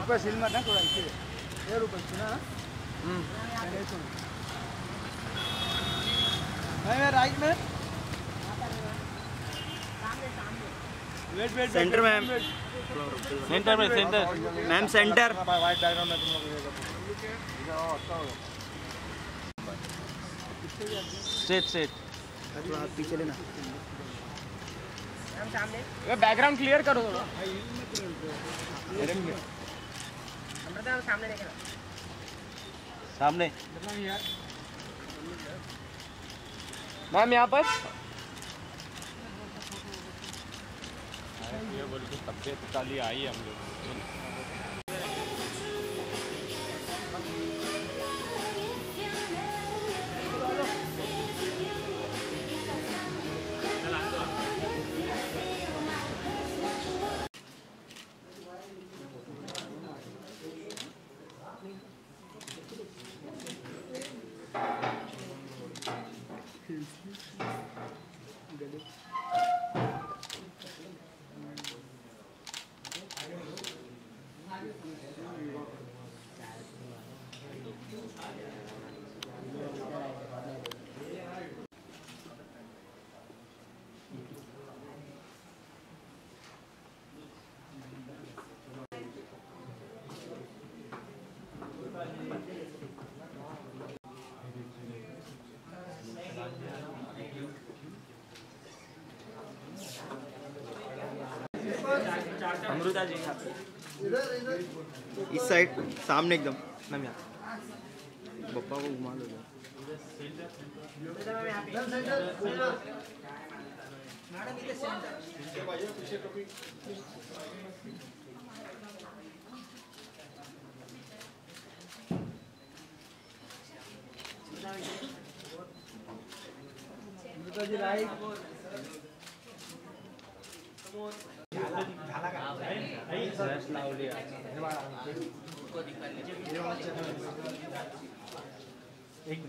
ऊपर सिल मत ना थोड़ा इसे। ये ऊपर सुना ना मैं राइट में। Wait wait center ma'am center में center ma'am center white background में तुम लोग ये देखो स्ट्रेट स्ट्रेट हाथ बैकग्राउंड क्लियर करो थोड़ा। सामने मैम यहाँ पर। ये बोल के तबियत काली आई हम लोग। अमृता जी इस साइड सामने एकदम। मैम यहाँ। पप्पा को घुमा लो जी राइट रस लावली एक